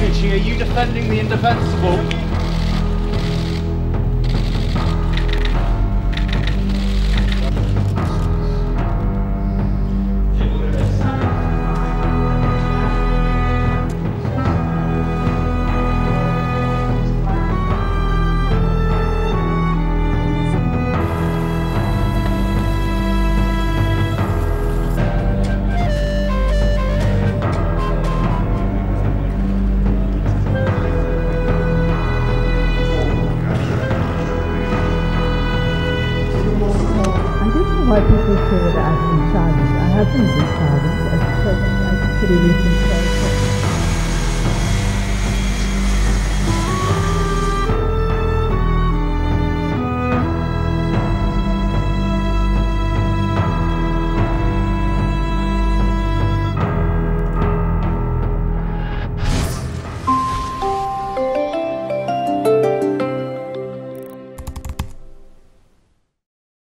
Are you defending the indefensible? Why people say that been childish. I haven't been childish. I, I, I really